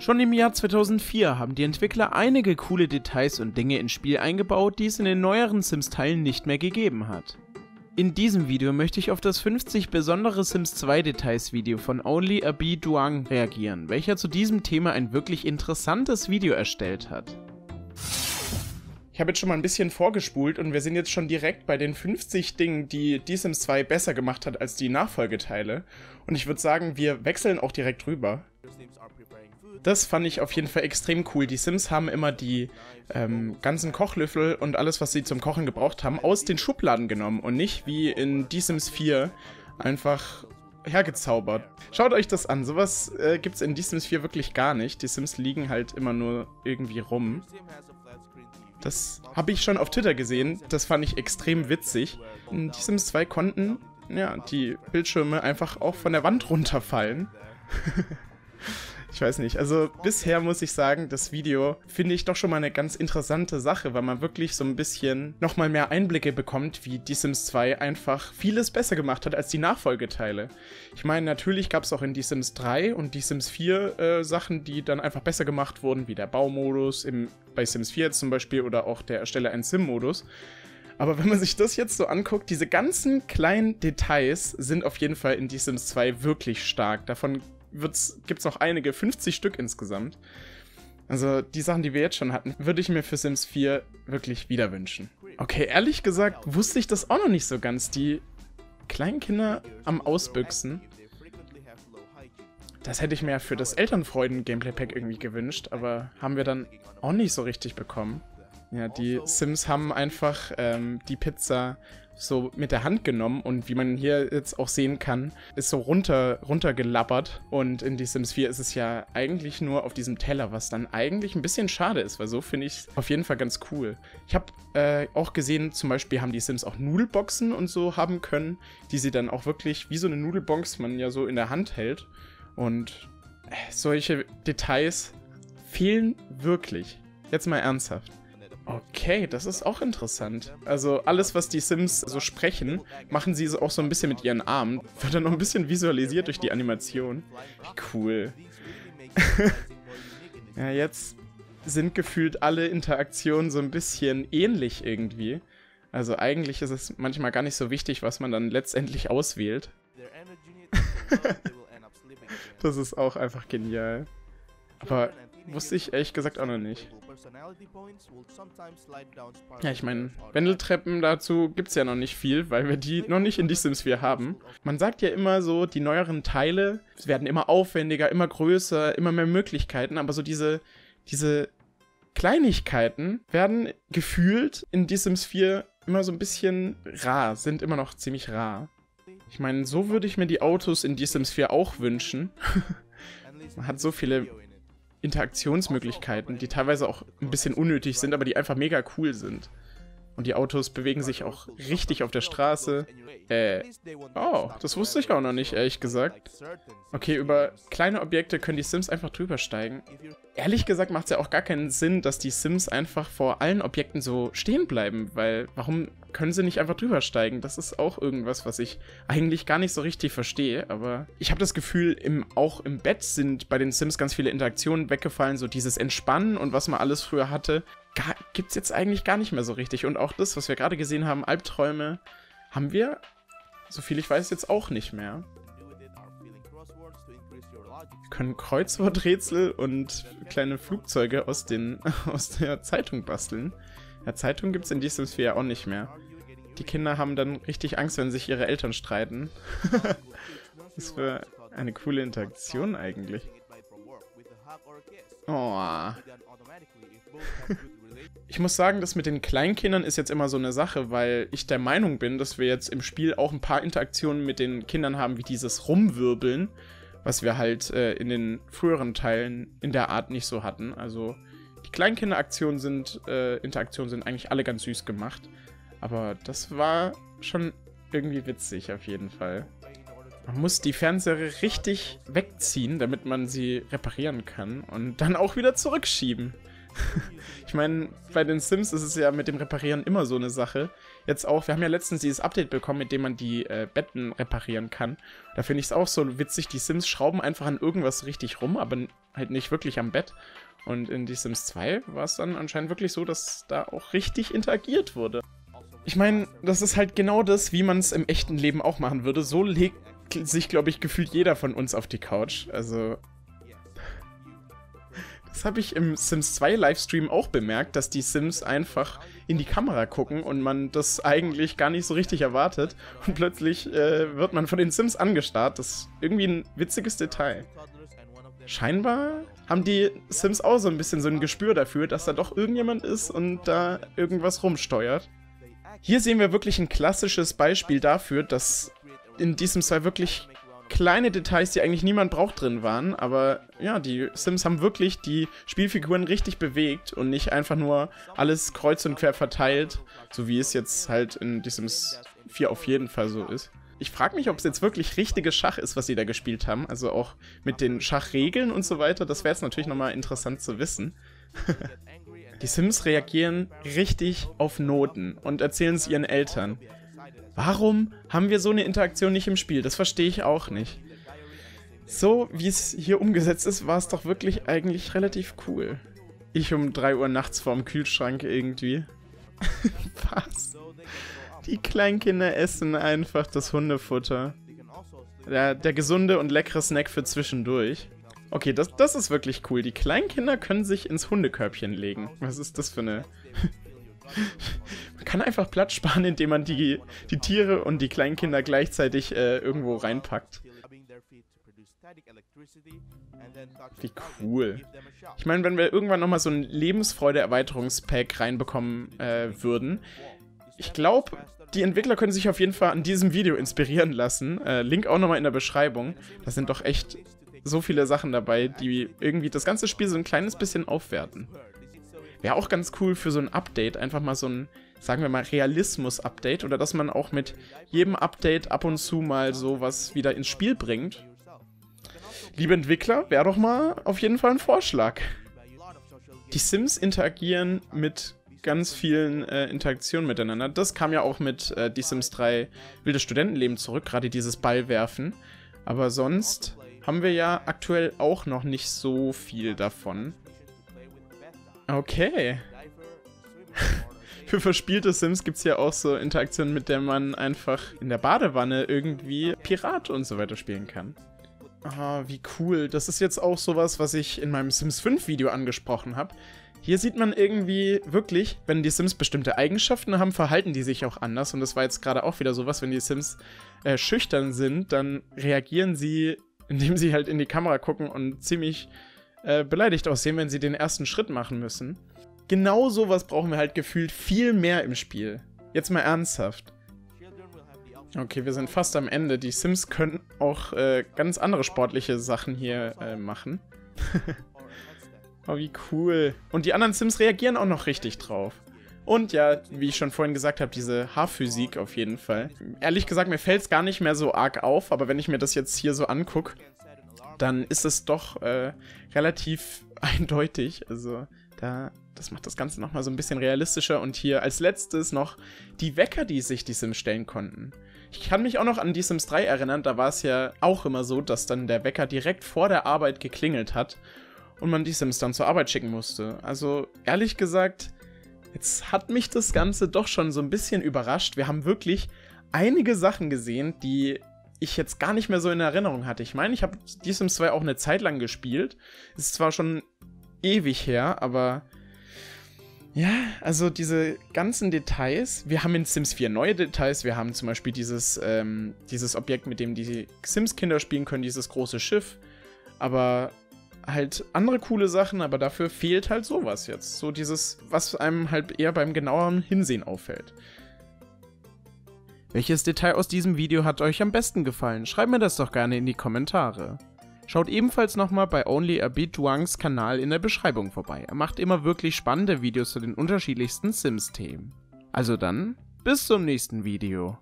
Schon im Jahr 2004 haben die Entwickler einige coole Details und Dinge ins Spiel eingebaut, die es in den neueren Sims-Teilen nicht mehr gegeben hat. In diesem Video möchte ich auf das 50 besondere Sims 2 Details Video von Only Abi Duang reagieren, welcher zu diesem Thema ein wirklich interessantes Video erstellt hat. Ich habe jetzt schon mal ein bisschen vorgespult und wir sind jetzt schon direkt bei den 50 Dingen, die die Sims 2 besser gemacht hat als die Nachfolgeteile. Und ich würde sagen, wir wechseln auch direkt rüber. Das fand ich auf jeden Fall extrem cool. Die Sims haben immer die ähm, ganzen Kochlöffel und alles, was sie zum Kochen gebraucht haben, aus den Schubladen genommen und nicht wie in Die Sims 4 einfach hergezaubert. Schaut euch das an. Sowas äh, gibt es in Die Sims 4 wirklich gar nicht. Die Sims liegen halt immer nur irgendwie rum. Das habe ich schon auf Twitter gesehen. Das fand ich extrem witzig. In Die Sims 2 konnten ja, die Bildschirme einfach auch von der Wand runterfallen. Ich weiß nicht. Also bisher muss ich sagen, das Video finde ich doch schon mal eine ganz interessante Sache, weil man wirklich so ein bisschen nochmal mehr Einblicke bekommt, wie Die Sims 2 einfach vieles besser gemacht hat als die Nachfolgeteile. Ich meine, natürlich gab es auch in Die Sims 3 und Die Sims 4 äh, Sachen, die dann einfach besser gemacht wurden, wie der Baumodus im, bei Sims 4 zum Beispiel oder auch der Erstelle ein Sim-Modus. Aber wenn man sich das jetzt so anguckt, diese ganzen kleinen Details sind auf jeden Fall in Die Sims 2 wirklich stark. Davon gibt es noch einige, 50 Stück insgesamt. Also die Sachen, die wir jetzt schon hatten, würde ich mir für Sims 4 wirklich wieder wünschen. Okay, ehrlich gesagt wusste ich das auch noch nicht so ganz. Die Kleinkinder am Ausbüchsen. Das hätte ich mir ja für das Elternfreuden-Gameplay-Pack irgendwie gewünscht, aber haben wir dann auch nicht so richtig bekommen. Ja, die Sims haben einfach ähm, die Pizza so mit der Hand genommen und wie man hier jetzt auch sehen kann, ist so runter, runtergelabbert. Und in die Sims 4 ist es ja eigentlich nur auf diesem Teller, was dann eigentlich ein bisschen schade ist, weil so finde ich es auf jeden Fall ganz cool. Ich habe äh, auch gesehen, zum Beispiel haben die Sims auch Nudelboxen und so haben können, die sie dann auch wirklich wie so eine Nudelbox man ja so in der Hand hält. Und äh, solche Details fehlen wirklich. Jetzt mal ernsthaft. Okay, das ist auch interessant. Also alles, was die Sims so sprechen, machen sie auch so ein bisschen mit ihren Armen. Wird dann noch ein bisschen visualisiert durch die Animation. Wie cool. ja, jetzt sind gefühlt alle Interaktionen so ein bisschen ähnlich irgendwie. Also eigentlich ist es manchmal gar nicht so wichtig, was man dann letztendlich auswählt. das ist auch einfach genial. Aber wusste ich ehrlich gesagt auch noch nicht. Ja, ich meine, Wendeltreppen dazu gibt es ja noch nicht viel, weil wir die noch nicht in die Sims 4 haben. Man sagt ja immer so, die neueren Teile werden immer aufwendiger, immer größer, immer mehr Möglichkeiten, aber so diese, diese Kleinigkeiten werden gefühlt in die Sims 4 immer so ein bisschen rar, sind immer noch ziemlich rar. Ich meine, so würde ich mir die Autos in die Sims 4 auch wünschen. Man hat so viele Interaktionsmöglichkeiten, die teilweise auch ein bisschen unnötig sind, aber die einfach mega cool sind. Und die Autos bewegen sich auch richtig auf der Straße. Äh, oh, das wusste ich auch noch nicht, ehrlich gesagt. Okay, über kleine Objekte können die Sims einfach drüber steigen. Ehrlich gesagt macht es ja auch gar keinen Sinn, dass die Sims einfach vor allen Objekten so stehen bleiben, weil warum können sie nicht einfach drüber steigen? Das ist auch irgendwas, was ich eigentlich gar nicht so richtig verstehe, aber ich habe das Gefühl, im, auch im Bett sind bei den Sims ganz viele Interaktionen weggefallen, so dieses Entspannen und was man alles früher hatte, gibt es jetzt eigentlich gar nicht mehr so richtig. Und auch das, was wir gerade gesehen haben, Albträume, haben wir, so viel ich weiß, jetzt auch nicht mehr. Können Kreuzworträtsel und kleine Flugzeuge aus, den, aus der Zeitung basteln. Ja, Zeitung gibt es in diesem Sphere auch nicht mehr. Die Kinder haben dann richtig Angst, wenn sich ihre Eltern streiten. Was für eine coole Interaktion eigentlich. Oh. Ich muss sagen, das mit den Kleinkindern ist jetzt immer so eine Sache, weil ich der Meinung bin, dass wir jetzt im Spiel auch ein paar Interaktionen mit den Kindern haben, wie dieses Rumwirbeln, was wir halt äh, in den früheren Teilen in der Art nicht so hatten. Also die Kleinkinderaktionen sind, äh, Interaktionen sind eigentlich alle ganz süß gemacht. Aber das war schon irgendwie witzig auf jeden Fall. Man muss die Fernseher richtig wegziehen, damit man sie reparieren kann und dann auch wieder zurückschieben. ich meine, bei den Sims ist es ja mit dem Reparieren immer so eine Sache. Jetzt auch, wir haben ja letztens dieses Update bekommen, mit dem man die äh, Betten reparieren kann. Da finde ich es auch so witzig, die Sims schrauben einfach an irgendwas richtig rum, aber halt nicht wirklich am Bett. Und in die Sims 2 war es dann anscheinend wirklich so, dass da auch richtig interagiert wurde. Ich meine, das ist halt genau das, wie man es im echten Leben auch machen würde. So legt sich, glaube ich, gefühlt jeder von uns auf die Couch. Also, das habe ich im Sims 2 Livestream auch bemerkt, dass die Sims einfach in die Kamera gucken und man das eigentlich gar nicht so richtig erwartet. Und plötzlich äh, wird man von den Sims angestarrt. Das ist irgendwie ein witziges Detail. Scheinbar haben die Sims auch so ein bisschen so ein Gespür dafür, dass da doch irgendjemand ist und da irgendwas rumsteuert. Hier sehen wir wirklich ein klassisches Beispiel dafür, dass in diesem 2 wirklich kleine Details, die eigentlich niemand braucht, drin waren. Aber ja, die Sims haben wirklich die Spielfiguren richtig bewegt und nicht einfach nur alles kreuz und quer verteilt, so wie es jetzt halt in die Sims 4 auf jeden Fall so ist. Ich frage mich, ob es jetzt wirklich richtiges Schach ist, was sie da gespielt haben. Also auch mit den Schachregeln und so weiter. Das wäre jetzt natürlich nochmal interessant zu wissen. die Sims reagieren richtig auf Noten und erzählen es ihren Eltern. Warum haben wir so eine Interaktion nicht im Spiel? Das verstehe ich auch nicht. So, wie es hier umgesetzt ist, war es doch wirklich eigentlich relativ cool. Ich um 3 Uhr nachts vorm Kühlschrank irgendwie. Was? Die Kleinkinder essen einfach das Hundefutter. Der, der gesunde und leckere Snack für zwischendurch. Okay, das, das ist wirklich cool. Die Kleinkinder können sich ins Hundekörbchen legen. Was ist das für eine man kann einfach Platz sparen, indem man die, die Tiere und die Kleinkinder gleichzeitig äh, irgendwo reinpackt. Wie cool. Ich meine, wenn wir irgendwann nochmal so ein Lebensfreude-Erweiterungspack reinbekommen äh, würden, ich glaube, die Entwickler können sich auf jeden Fall an diesem Video inspirieren lassen. Äh, Link auch nochmal in der Beschreibung. Da sind doch echt so viele Sachen dabei, die irgendwie das ganze Spiel so ein kleines bisschen aufwerten. Wäre auch ganz cool für so ein Update, einfach mal so ein, sagen wir mal, Realismus-Update oder dass man auch mit jedem Update ab und zu mal sowas wieder ins Spiel bringt. Liebe Entwickler, wäre doch mal auf jeden Fall ein Vorschlag. Die Sims interagieren mit ganz vielen äh, Interaktionen miteinander. Das kam ja auch mit äh, Die Sims 3 Wildes Studentenleben zurück, gerade dieses Ballwerfen. Aber sonst haben wir ja aktuell auch noch nicht so viel davon. Okay. Für verspielte Sims gibt es ja auch so Interaktionen, mit der man einfach in der Badewanne irgendwie Pirat und so weiter spielen kann. Ah, wie cool. Das ist jetzt auch sowas, was ich in meinem Sims 5 Video angesprochen habe. Hier sieht man irgendwie wirklich, wenn die Sims bestimmte Eigenschaften haben, verhalten die sich auch anders. Und das war jetzt gerade auch wieder sowas, wenn die Sims äh, schüchtern sind, dann reagieren sie, indem sie halt in die Kamera gucken und ziemlich äh, beleidigt aussehen, wenn sie den ersten Schritt machen müssen. Genau sowas brauchen wir halt gefühlt viel mehr im Spiel. Jetzt mal ernsthaft. Okay, wir sind fast am Ende. Die Sims können auch äh, ganz andere sportliche Sachen hier äh, machen. oh, wie cool. Und die anderen Sims reagieren auch noch richtig drauf. Und ja, wie ich schon vorhin gesagt habe, diese Haarphysik auf jeden Fall. Ehrlich gesagt, mir fällt es gar nicht mehr so arg auf, aber wenn ich mir das jetzt hier so angucke, dann ist es doch äh, relativ eindeutig. Also da, das macht das Ganze nochmal so ein bisschen realistischer. Und hier als letztes noch die Wecker, die sich die Sims stellen konnten. Ich kann mich auch noch an die Sims 3 erinnern, da war es ja auch immer so, dass dann der Wecker direkt vor der Arbeit geklingelt hat und man die Sims dann zur Arbeit schicken musste. Also ehrlich gesagt, jetzt hat mich das Ganze doch schon so ein bisschen überrascht. Wir haben wirklich einige Sachen gesehen, die ich jetzt gar nicht mehr so in Erinnerung hatte. Ich meine, ich habe die Sims 2 auch eine Zeit lang gespielt. Ist zwar schon ewig her, aber ja, also diese ganzen Details. Wir haben in Sims 4 neue Details. Wir haben zum Beispiel dieses, ähm, dieses Objekt, mit dem die Sims-Kinder spielen können, dieses große Schiff. Aber halt andere coole Sachen, aber dafür fehlt halt sowas jetzt. So dieses, was einem halt eher beim genaueren Hinsehen auffällt. Welches Detail aus diesem Video hat euch am besten gefallen? Schreibt mir das doch gerne in die Kommentare. Schaut ebenfalls nochmal bei Only a Bit Wangs Kanal in der Beschreibung vorbei. Er macht immer wirklich spannende Videos zu den unterschiedlichsten Sims-Themen. Also dann, bis zum nächsten Video.